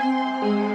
Música